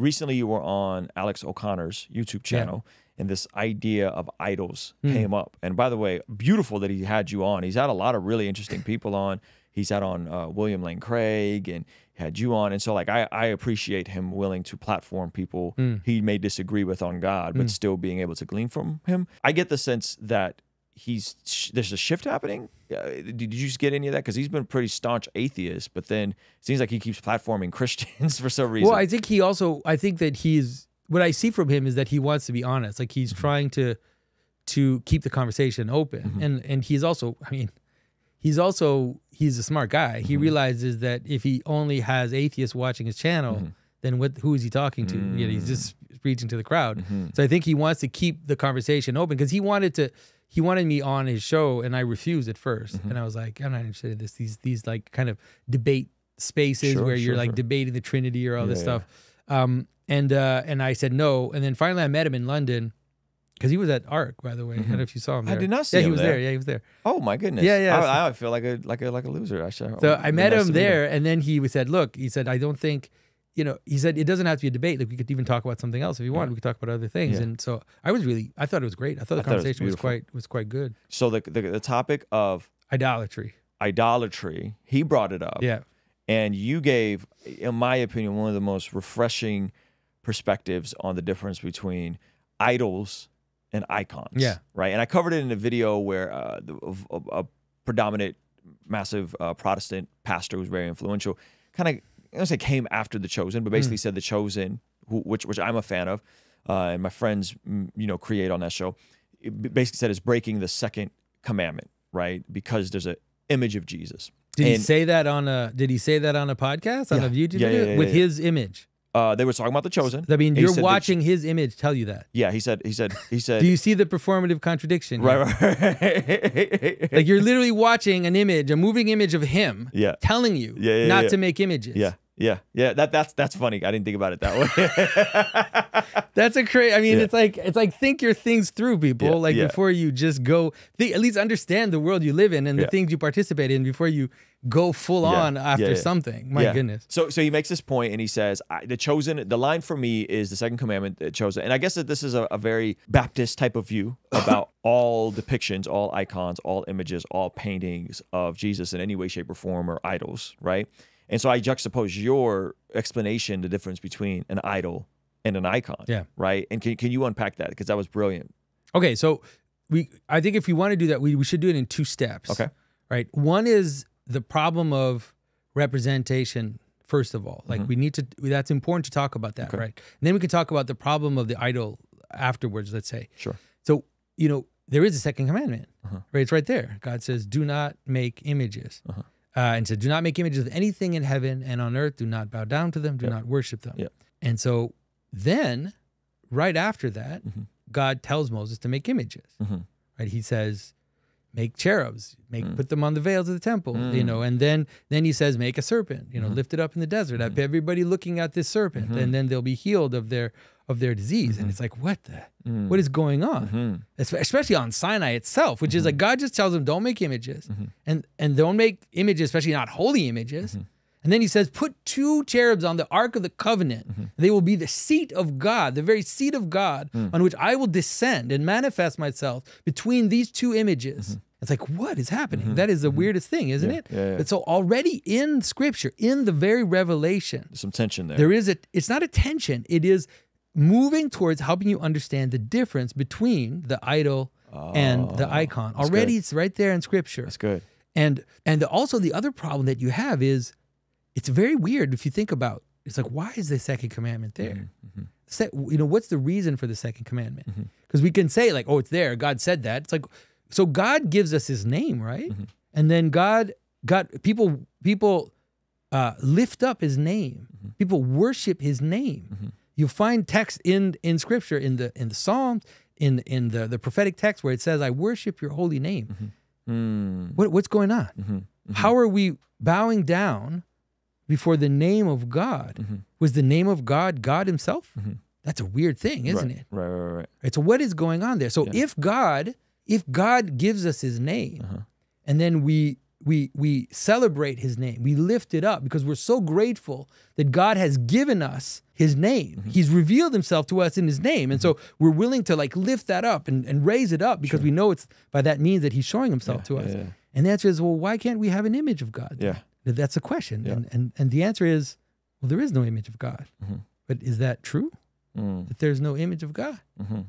recently you were on Alex O'Connor's YouTube Yeah. channel, and this idea of idols Hmm. came up. And by the way, beautiful that he had you on. He's had a lot of really interesting people on. He's had on uh, William Lane Craig and had you on. And so, like, I, I appreciate him willing to platform people Hmm. he may disagree with on God, but still being able to glean from him. I get the sense that he's sh- there's a shift happening. Uh, did you just get any of that? Because he's been a pretty staunch atheist, but then it seems like he keeps platforming Christians for some reason. Well, I think he also. I think that he's. What I see from him is that he wants to be honest. Like he's Mm-hmm. trying to, to keep the conversation open, and and he's also. I mean, he's also he's a smart guy. He Mm-hmm. realizes that if he only has atheists watching his channel, Mm-hmm. then what? Who is he talking to? You know, he's just preaching to the crowd. Mm-hmm. So I think he wants to keep the conversation open because he wanted to. He wanted me on his show, and I refused at 1st Mm-hmm. and I was like, I'm not interested in this. These these like kind of debate spaces Sure, where you're like sure. debating the Trinity or all this Yeah, yeah. stuff. Um, and uh, and I said no, and then finally I met him in London because he was at Arc, by the way. I don't know if you saw him. Mm-hmm. I did not see Yeah, he was there. there. Yeah, he was there. oh my goodness. Yeah, yeah. I, I feel like a like a like a loser. I should. So I met nice him there, and then he said, "Look," he said, "I don't think." You know, he said it doesn't have to be a debate. Like we could even talk about something else if you want. We could talk about other things. Yeah. And so I was really, I thought it was great. I thought the I thought was conversation was, quite was quite good. So the, the the topic of Idolatry. idolatry, he brought it up. Yeah. and you gave, in my opinion, one of the most refreshing perspectives on the difference between idols and icons. Yeah. Right. And I covered it in a video where uh, a, a predominant, massive uh, Protestant pastor who's very influential kind of, I don't say came after the chosen, but basically said the chosen, who, which which I'm a fan of, uh, and my friends, mm, you know, create on that show. Basically said it's breaking the second commandment, right? Because there's an image of Jesus. Did he say that on a? Did he say that on a podcast on Yeah. a YouTube Yeah, video yeah, with his image? Uh, they were talking about the chosen. I mean, you're said that- watching his image tell you that. yeah, he said. He said. He said. Do you see the performative contradiction? right, right. Like you're literally watching an image, a moving image of him, Yeah. telling you Yeah, yeah, not yeah. to make images. yeah, yeah, yeah. That that's that's funny. I didn't think about it that way. That's a crazy. I mean, Yeah. it's like it's like think your things through, people. Yeah, like yeah. before you just go, think, at least understand the world you live in and the things you participate in before you go full on after something. My goodness. So so he makes this point and he says I, the chosen. The line for me is the second commandment, the chosen. And I guess that this is a, a very Baptist type of view about all depictions, all icons, all images, all paintings of Jesus in any way, shape, or form, or idols, right? And so I juxtapose your explanation, the difference between an idol and an icon, Yeah. right? And can can you unpack that because that was brilliant. Okay, so we I think if we want to do that, we, we should do it in two steps. Okay. Right. One is the problem of representation. First of all, like we need to. That's important to talk about that, Mm-hmm. Okay. right? And then we can talk about the problem of the idol afterwards. Let's say. Sure. So you know there is a second commandment, Uh-huh. right? It's right there. God says, "Do not make images," uh and said, "Do not make images of anything in heaven and on earth. Do not bow down to them. Do not worship them." Yep. And so then, right after that, Mm-hmm. God tells Moses to make images. Mhm. Right? He says, "Make cherubs. Make Mm. put them on the veils of the temple." You know, and then then he says, "Make a serpent. You know, Mm-hmm. lift it up in the desert. Have everybody looking at this serpent, and then they'll be healed of their of their disease." Mm-hmm. And it's like, what the, Mm. what is going on? Espe- Especially on Sinai itself, which is Mm-hmm. like God just tells them, "Don't make images, and and don't make images, especially not holy images." Mm-hmm. And then he says, Put two cherubs on the ark of the covenant. Mm-hmm. They will be the seat of God, the very seat of God, Mm. on which I will descend and manifest myself between these two images. Mm-hmm. It's like, what is happening? That is the weirdest thing, isn't it? yeah, yeah. But so already in scripture, in the very revelation, There's some tension there. there is a it's not a tension, it is moving towards helping you understand the difference between the idol and the oh, icon. Already good. it's right there in scripture. That's good. And and also the other problem that you have is it's very weird if you think about it's like why is the second commandment there? Mm-hmm, mm-hmm. Se- you know what's the reason for the second commandment? Mm-hmm. Because we can say like oh it's there God said that. It's like so God gives us His name right, and then God God people people uh, lift up His name. People worship His name. You find text in in Scripture in the in the Psalms in in the the prophetic text where it says I worship Your holy name. Mm. What, what's going on? Mm-hmm. How are we bowing down before the name of God? Mm-hmm. Was the name of God God Himself? That's a weird thing, isn't right. it? Right, right, right. Right. So what is going on there? So if God, if God gives us His name, Uh-huh. and then we we we celebrate his name. We lift it up because we're so grateful that God has given us his name. Mm-hmm. He's revealed himself to us in his name. And so we're willing to like lift that up and, and raise it up because we know it's by that means that he's showing himself to us. yeah. And the answer is, well, why can't we have an image of God? Yeah. That's a question. Yeah. And, and and the answer is, well, there is no image of God. Mhm. But is that true? Mm, That there's no image of God? mhm.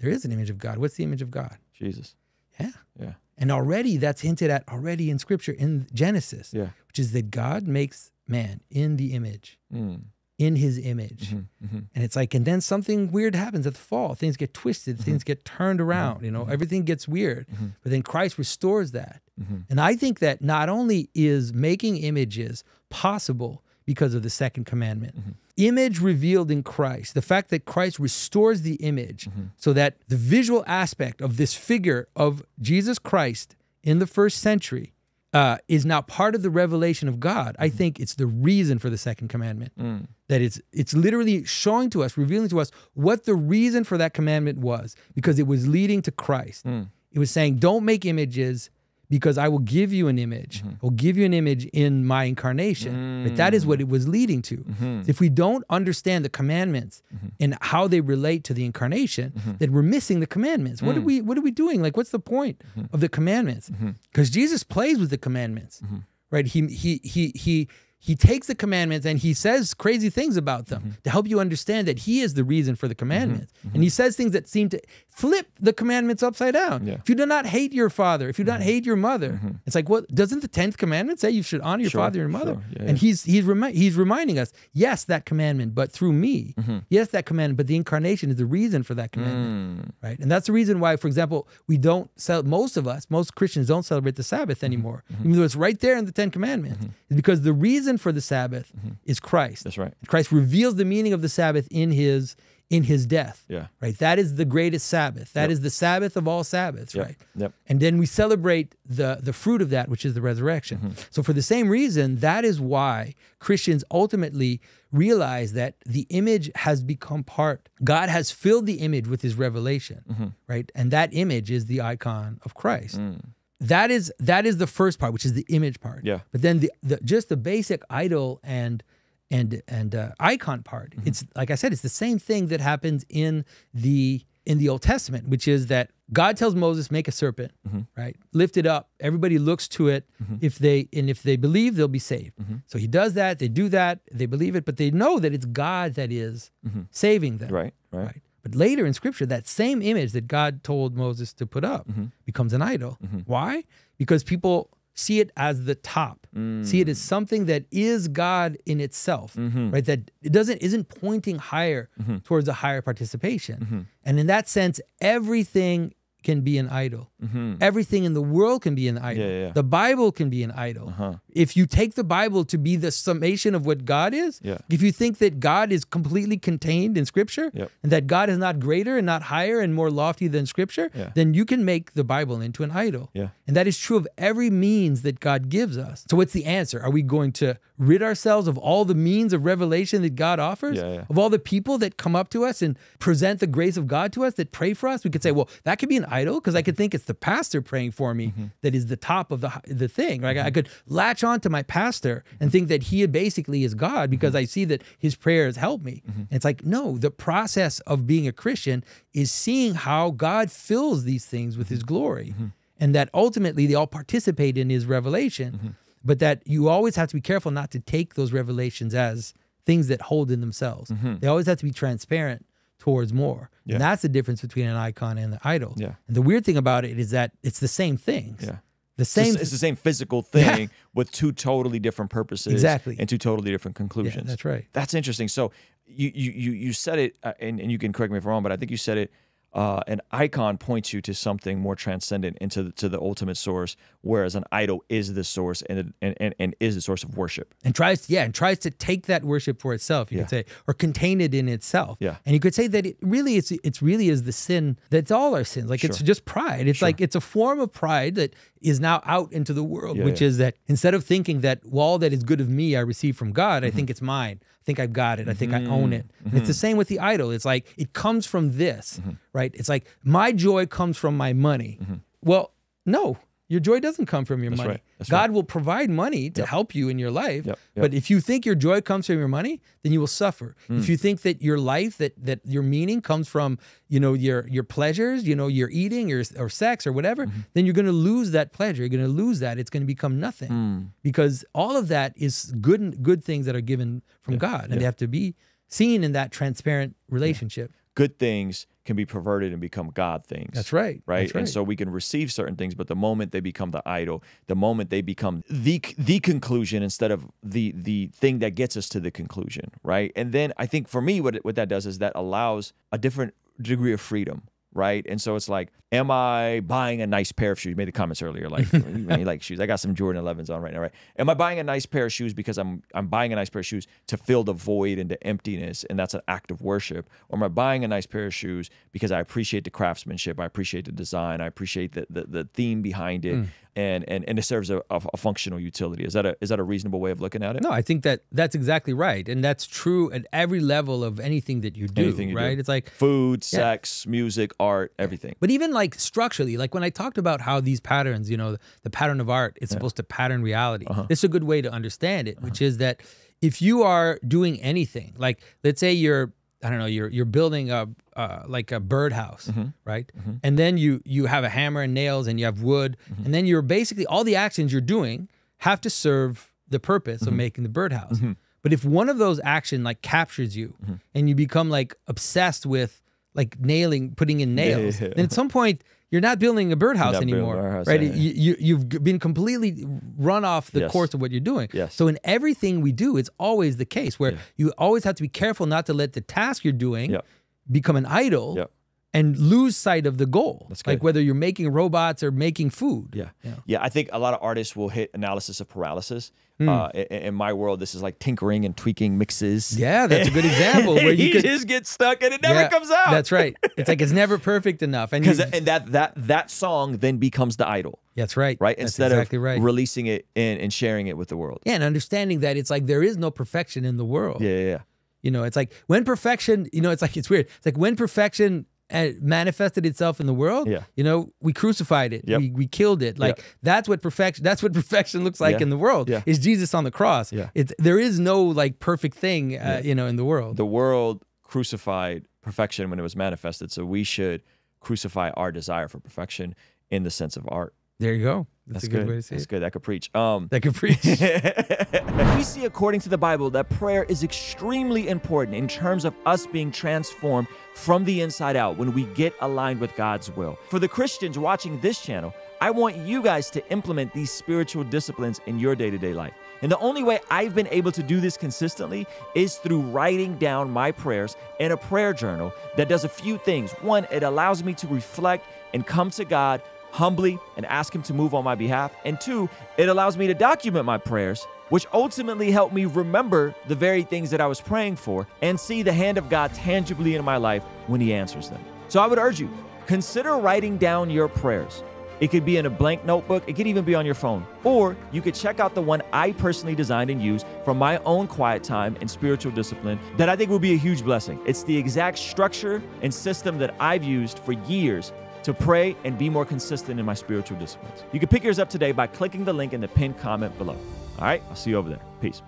There is an image of God. What's the image of God? Jesus. Yeah. Yeah. And already that's hinted at already in scripture in Genesis, Yeah. which is that God makes man in the image, Mm, in his image. mhm, mhm. And it's like, and then something weird happens at the fall. Things get twisted, things get turned around, you know, everything gets weird. Mhm. But then Christ restores that. And I think that not only is making images possible because of the second commandment, image revealed in Christ, the fact that Christ restores the image mm-hmm. so that the visual aspect of this figure of Jesus Christ in the first century uh, is now part of the revelation of God. I mm-hmm. think it's the reason for the second commandment. Mm. That it's it's literally showing to us, revealing to us what the reason for that commandment was, because it was leading to Christ. Mm. It was saying, "Don't make images." Because I will give you an image. I will give you an image in my incarnation. Right? That is what it was leading to. Mm-hmm. If we don't understand the commandments mm-hmm. and how they relate to the incarnation, then we're missing the commandments. What are mm. we what are we doing? Like what's the point of the commandments? Because Jesus plays with the commandments. Right? He he he he he takes the commandments and he says crazy things about them mm-hmm. to help you understand that he is the reason for the mm-hmm. commandments. And mm-hmm. he says things that seem to flip the commandments upside down. Yeah. If you do not hate your father, if you do not hate your mother, it's like, what doesn't the tenth commandment say you should honor your Sure, father and your mother? sure. Yeah, and yeah. he's he's remi- he's reminding us, yes, that commandment, but through me, yes, that commandment, but the incarnation is the reason for that commandment, mm. right? And that's the reason why, for example, we don't sell. Most of us, most Christians, don't celebrate the Sabbath anymore, even though it's right there in the Ten Commandments. It's because the reason for the Sabbath is Christ. That's right. Christ reveals the meaning of the Sabbath in his in his death. Yeah. Right. That is the greatest Sabbath. That is the Sabbath of all Sabbaths, Yep. right? Yep. And then we celebrate the the fruit of that, which is the resurrection. Mm-hmm. So for the same reason, that is why Christians ultimately realize that the image has become part. God has filled the image with his revelation, Mm-hmm. right? And that image is the icon of Christ. Mm. That is that is the first part, which is the image part. Yeah. But then the, the just the basic idol and and and uh, icon part. Mm-hmm. It's like I said, it's the same thing that happens in the in the Old Testament, which is that God tells Moses, "Make a serpent, Mm-hmm. right? Lift it up. Everybody looks to it. If they and if they believe, they'll be saved." Mm-hmm. So He does that. They do that. They believe it, but they know that it's God that is saving them. Mm-hmm. Right. Right. Right. But later in scripture, that same image that God told Moses to put up Mm-hmm. becomes an idol. Mm-hmm. Why? Because people see it as the top, see it mm. as something that is God in itself, mm-hmm. right? That it doesn't isn't pointing higher mm-hmm. towards a higher participation. And in that sense, everything can be an idol. Everything in the world can be an idol. Yeah, yeah, yeah. The Bible can be an idol. Uh-huh. If you take the Bible to be the summation of what God is, Yeah. if you think that God is completely contained in Scripture Yep. and that God is not greater and not higher and more lofty than Scripture, Yeah. then you can make the Bible into an idol. Yeah. And that is true of every means that God gives us. So, what's the answer? Are we going to rid ourselves of all the means of revelation that God offers? Of all the people that come up to us and present the grace of God to us that pray for us? We could say, well, that could be an idol because I could think it's the pastor praying for me Mm-hmm. that is the top of the, the thing. Right? I could latch on to my pastor and think that he basically is God because Mm-hmm. I see that his prayers help me. And it's like, no, the process of being a Christian is seeing how God fills these things with Mm-hmm. his glory and that ultimately they all participate in his revelation, Mm-hmm. but that you always have to be careful not to take those revelations as things that hold in themselves. They always have to be transparent towards more. Mm-hmm. Yeah. And that's the difference between an icon and the idol. Yeah. And the weird thing about it is that it's the same things. Yeah. The It's, same it's the same physical Yeah. thing with two totally different purposes Exactly. and two totally different conclusions. Yeah, that's right. That's interesting. So you you you you said it, uh, and, and you can correct me if I'm wrong, but I think you said it. Uh, an icon points you to something more transcendent into the, to the ultimate source, whereas an idol is the source and and, and, and is the source of worship. and tries yeah and tries to take that worship for itself you could say or contain it in itself Yeah. and you could say that it really it's it's really is the sin that's all our sins like it's just pride it's like it's a form of pride that is now out into the world Yeah, which yeah. is that instead of thinking that well, all that is good of me i receive from god i mm-hmm. think it's mine. I think i've got it. I think i own it. And it's the mm-hmm. same with the idol. It's like it comes from this mm-hmm. right? It's like my joy comes from my money. Well no Your joy doesn't come from your That's money. right. God will provide money to help you in your life. Yep. Yep. But if you think your joy comes from your money, then you will suffer. Hmm. If you think that your life, that that your meaning comes from, you know, your your pleasures, you know, your eating or, or sex or whatever, Mm-hmm. then you're going to lose that pleasure. You're going to lose that. It's going to become nothing Hmm. because all of that is good good things that are given from God, and they have to be seen in that transparent relationship. Good things can be perverted and become God things. That's right. right? That's And so we can receive certain things, but the moment they become the idol, the moment they become the the conclusion instead of the the thing that gets us to the conclusion, right? And then I think for me, what what that does is that allows a different degree of freedom. Right. And so it's like, am I buying a nice pair of shoes? You made the comments earlier, like you like shoes. I got some Jordan 11s on right now, right? Am I buying a nice pair of shoes because I'm I'm buying a nice pair of shoes to fill the void and the emptiness, and that's an act of worship? Or am I buying a nice pair of shoes because I appreciate the craftsmanship, I appreciate the design, I appreciate the the, the theme behind it, mm. And and and it serves a, a, functional utility? Is that a is that a reasonable way of looking at it? No, I think that that's exactly right, and that's true at every level of anything that you do. Anything you do. right? It's like Food, sex, music, art, everything. But even like structurally, like when I talked about how these patterns, you know, the pattern of art is supposed to pattern reality. Uh-huh. This is a good way to understand it, which is that if you are doing anything, like let's say you're, I don't know, you're you're building a uh, like a birdhouse, Mm-hmm. right? And then you you have a hammer and nails and you have wood, Mm-hmm. and then you're basically all the actions you're doing have to serve the purpose Mm-hmm. of making the birdhouse. But if one of those action like captures you Mm-hmm. and you become like obsessed with like nailing, putting in nails, yeah. then at some point you're not building a birdhouse Not anymore, birdhouse, right? yeah, yeah. You, you, you've been completely run off the Yes. course of what you're doing. Yes. So in everything we do, it's always the case where you always have to be careful not to let the task you're doing become an idol. And lose sight of the goal. That's like whether you're making robots or making food. Yeah. Yeah. yeah. I think a lot of artists will hit analysis of paralysis. Hmm. Uh, in, in my world, this is like tinkering and tweaking mixes. Yeah, that's a good example where you could just get stuck and it never Yeah, comes out. That's right. It's like it's never perfect enough. And and that that that song then becomes the idol, that's right. right? That's Instead exactly of right. releasing it and, and sharing it with the world. yeah, and understanding that it's like there is no perfection in the world. Yeah, yeah, yeah. You know, it's like when perfection, you know, it's like it's weird. It's like when perfection uh, manifested itself in the world, Yeah. you know, we crucified it. Yep. We, we killed it. Like that's what perfection that's what perfection looks like Yeah. in the world. Yeah. Is Jesus on the cross. Yeah. It's there is no like perfect thing uh, you know in the world. The world crucified perfection when it was manifested, so we should crucify our desire for perfection in the sense of art. There you go. That's, a good, way to say That's it. good. That could preach. Um, That could preach. we see according to the Bible that prayer is extremely important in terms of us being transformed from the inside out when we get aligned with God's will. For the Christians watching this channel, I want you guys to implement these spiritual disciplines in your day to day life. And the only way I've been able to do this consistently is through writing down my prayers in a prayer journal that does a few things. One, it allows me to reflect and come to God humbly and ask Him to move on my behalf. And two, it allows me to document my prayers, which ultimately help me remember the very things that I was praying for and see the hand of God tangibly in my life when He answers them. So I would urge you, consider writing down your prayers. It could be in a blank notebook, it could even be on your phone. Or you could check out the one I personally designed and used from my own quiet time and spiritual discipline that I think will be a huge blessing. It's the exact structure and system that I've used for years to pray and be more consistent in my spiritual disciplines. You can pick yours up today by clicking the link in the pinned comment below. All right, I'll see you over there. Peace.